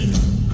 King.